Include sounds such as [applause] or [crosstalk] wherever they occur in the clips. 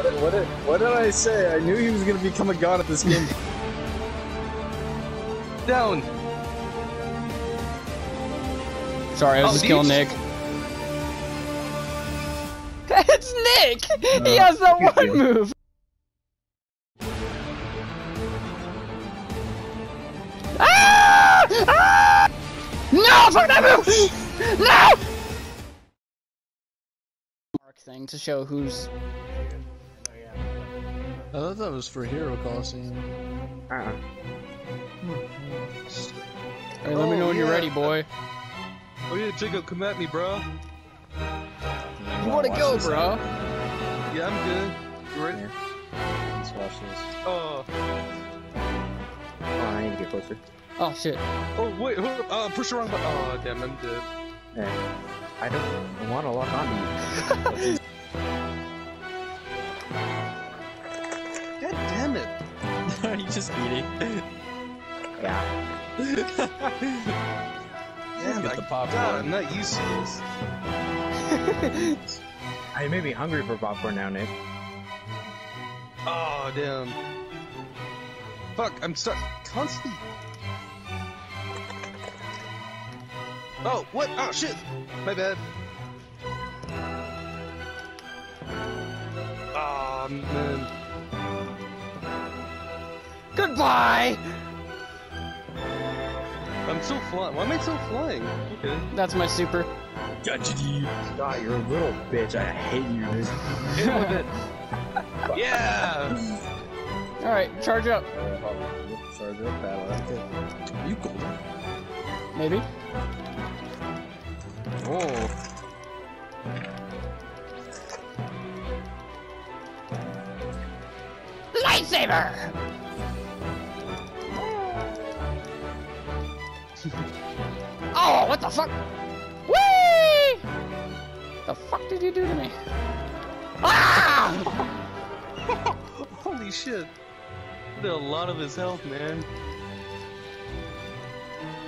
What did, what, did, what did I say? I knew he was gonna become a god at this game. [laughs] Down. Sorry, I was Oh, just do killing Nick. [laughs] It's Nick! he has that one move! Ah! Ah! No! Fuck that move! [laughs] No! Mark thing to show who's. I thought that was for Hero Coliseum. Uh-uh. Alright, let me Oh, know when you're ready, boy. Oh yeah, Jacob, come at me, bro. You wanna go, bro? Yeah, I'm good. You ready? Let's watch this. Oh. Oh, I need to get closer. Oh shit. Oh wait, hold up. Uh, push the wrong button. Oh damn, I'm dead. Yeah. I don't want to lock onto you. [laughs] [laughs] just eating? [laughs] yeah. Get I- the popcorn. God, I'm not used to this. [laughs] I may be hungry for popcorn now, Nick. Oh damn. Fuck, I'm stuck. Constantly. Oh, what? Oh shit. My bad. Oh man. Goodbye! I'm still flying. Why am I still flying? Okay. That's my super. God, you're a little bitch. I hate you, dude. Hit with it. [laughs] Yeah. Alright, charge up. Charger up battle. You golden. Maybe. Oh. Lightsaber! Oh, what the fuck? Whee! The fuck did you do to me? Ah! [laughs] Holy shit. Did a lot of his health, man.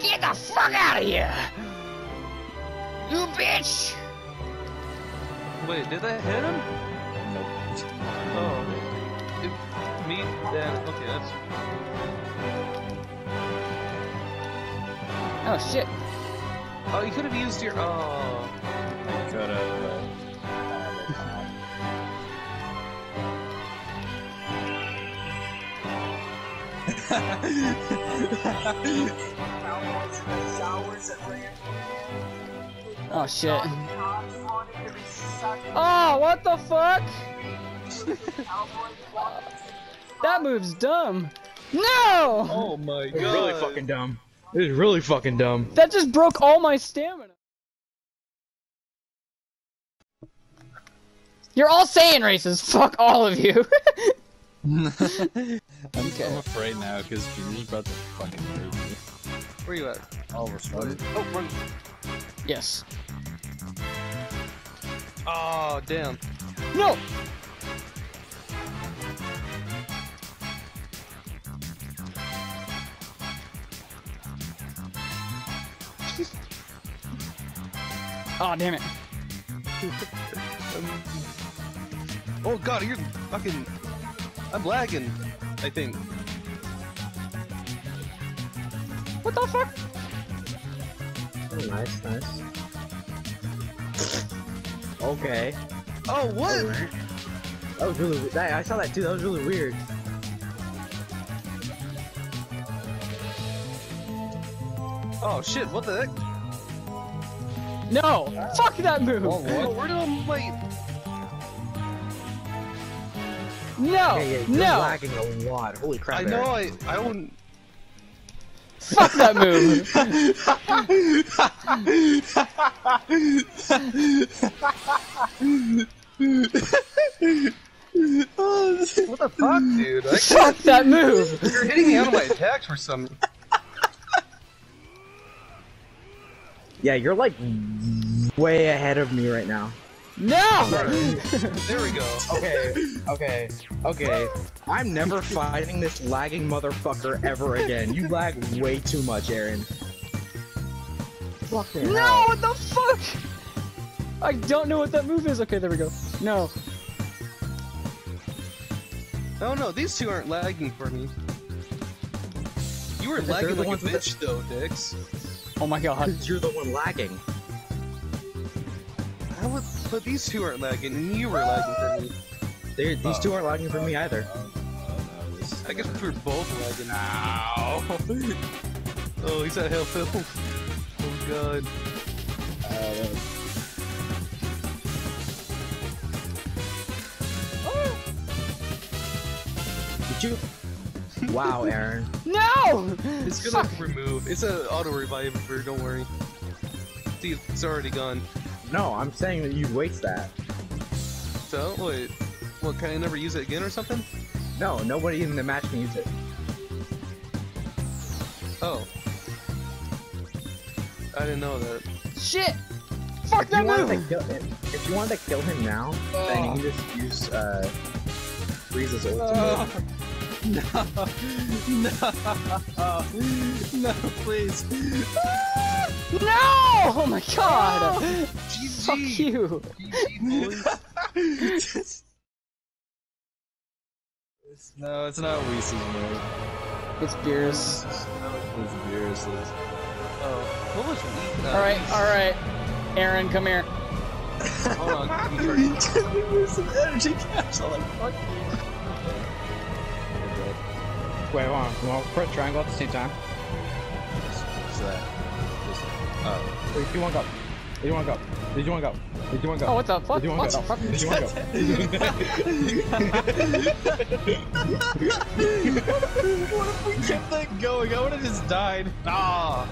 Get the fuck out of here! You bitch! Wait, did that hit him? Oh. It, me, Dan. Okay, that's. Oh shit. Oh, you could have used your. Oh. Could [laughs] have. Oh shit. [laughs] Oh, what the fuck? [laughs] that move's dumb. No! Oh my god. It's really fucking dumb. It is really fucking dumb. That just broke all my stamina. You're all saying races. Fuck all of you. [laughs] [laughs] I'm, Okay. I'm afraid now because Junior's about to fucking murder me. Where you at? Oh, we're started. Oh, run. yes. Oh, damn. No. Oh damn it. [laughs] Oh god, you're fucking. I'm lagging, I think. What the fuck? Oh, nice, nice. Okay. Oh, what? That was really. That, I saw that too. That was really weird. Oh shit, what the heck? No. Fuck that move. Oh, where did all my. No. Yeah, yeah, you're no. lagging a lot. Holy crap! I know, I. I don't. Fuck that move. [laughs] What the fuck, dude? I Fuck that move. You're hitting me out of my attacks for some. Yeah, you're like way ahead of me right now. No. [laughs] There we go. Okay, okay, okay. I'm never fighting this lagging motherfucker ever again. You lag way too much, Aaron. Fuck the No. hell. What the fuck? I don't know what that move is. Okay, there we go. No. Oh no, these two aren't lagging for me. You were lagging the like a ones the- bitch though, Dix. Oh my god. You're the one lagging. How would, but these two aren't lagging, and you were lagging for me. They, these two aren't lagging for me either. I guess we're both lagging. Ow! oh, he's at hell Phil. Oh god. Did you? Wow, Aaron. No! It's gonna remove. It's an auto reviver. Don't worry. See, it's already gone. No, I'm saying that you waste that. So wait, what? Can I never use it again or something? No, nobody in the match can use it. Oh. I didn't know that. Shit! Fuck If that you, wanted move! to kill him, if you wanted to kill him now, then you can just use uh, Frieza's ultimate. No, [laughs] no, no, please. No! Oh my god! Fuck you! no, it's not Weese's move. It's Beerus. It's Beerus's. Oh, what was we? Uh, Alright, alright. Aaron, come here. Hold on. you He turn- just moved [laughs] some energy capsule. Like fuck you. Wait, hold on. You want to press triangle at the same time? What's that? Just, oh. Wait, do you want to go? Do you want to go? Did you want to go? Did you want to go? Oh, what the fuck? Did you What want the to go? fuck? Did you want to go? what if we kept that going? I would have just died. Ah.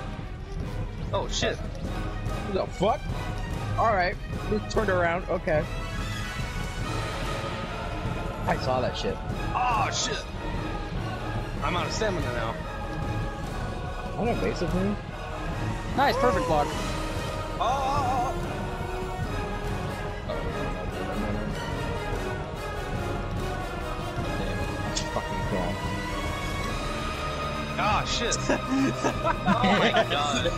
Oh shit. What the fuck? Alright, we turned around, okay. I saw that shit. Oh shit. I'm out of stamina now. What evasive move? Nice, perfect block. Oh. Fucking god. Ah shit. [laughs] oh my god.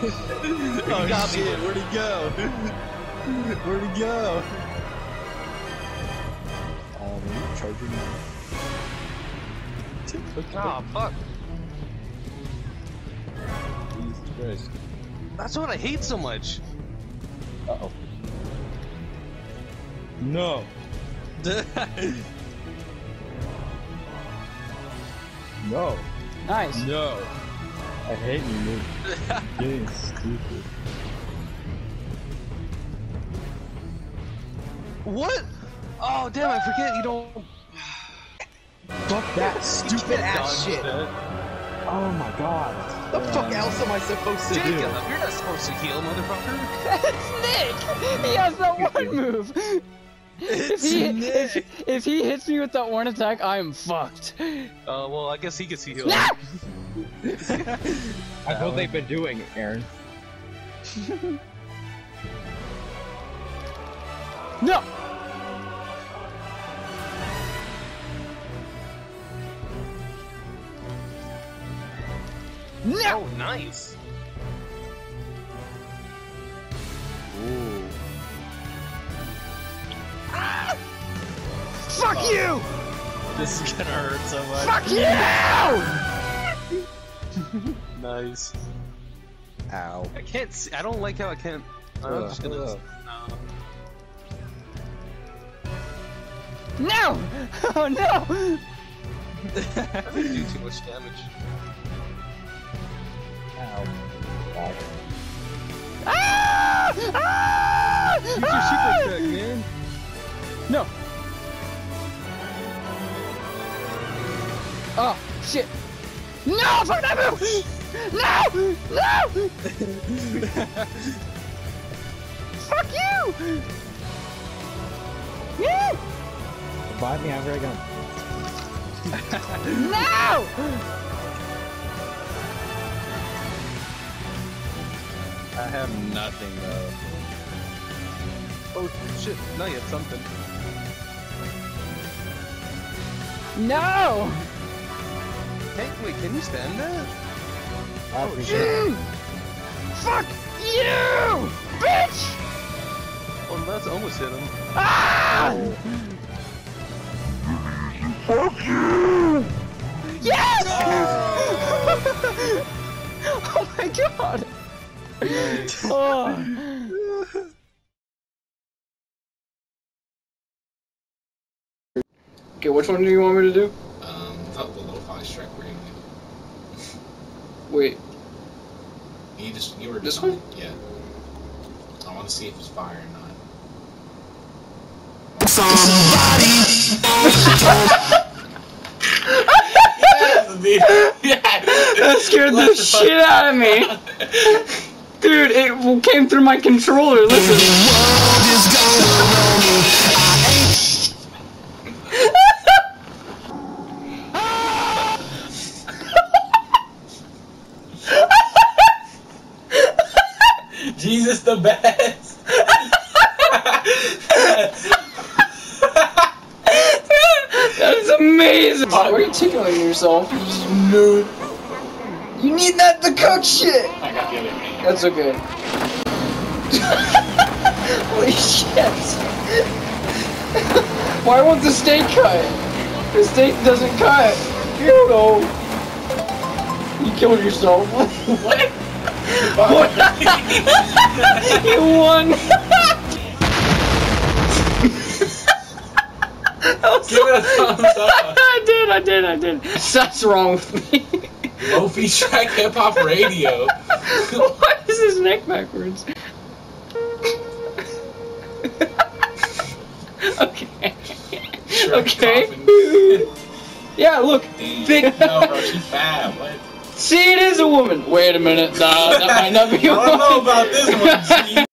Oh got me. shit, where'd he go? Where'd he go? Oh, man, charging Oh fuck. Jesus Christ. That's what I hate so much. Uh-oh. No. [laughs] No. Nice. No. I hate you, move. [laughs] Getting stupid. What? Oh damn! I forget you don't. Fuck that stupid ass shit. Oh my god. The fuck else am I supposed to Jacob, do? you're not supposed to heal, motherfucker. it's Nick! He has that one move! If he, if, if he hits me with that one attack, I am fucked. Uh, well, I guess he gets to heal. Ah! [laughs] That's what they've been doing, it, Aaron. [laughs] No! No! Oh, nice. Ooh. Ah! Fuck you! This is gonna hurt so much. Fuck you! [laughs] Nice. Ow. I can't. See, I don't like how I can't. I'm just gonna. ugh. No. [laughs] Oh no! [laughs] I do too much damage. Ow. Ah! Ah! Use your Ah! super attack, man. No! Oh, shit! No! Fuck that move! No! No! [laughs] Fuck you! You! Buy me ever again. No! [laughs] I have nothing though. Oh shit! No, you have something. No! Hey, wait, can you stand that? I appreciate it. Mm. Fuck you! Bitch! Oh, that's almost hit him. Ah! Fuck you! Yes! oh [laughs] my god! Oh. [laughs] Okay, which one do you want me to do? Um, the, the lo-fi strike ring. Wait, You just you were This just one? Yeah. I want to see if it's fire or not. Somebody! [laughs] Yeah. [laughs] That scared the shit out of me! Dude, it came through my controller, listen. Jesus the best. That is amazing! Why are you tickling yourself? no. You need that to cook shit! That's okay. [laughs] Holy shit! [laughs] Why won't the steak cut? The steak doesn't cut. You know. You killed yourself. [laughs] what? What? you won. Give it a thumbs up. I did, I did, I did. That's wrong with me. Lofi Track Hip Hop Radio. [laughs] Why is his neck backwards? okay. Sure, Okay. [laughs] Yeah, look. Big. No, bro, she fat. What? See, it is a woman. Wait a minute. Nah, that might not be a I don't know about this one. [laughs]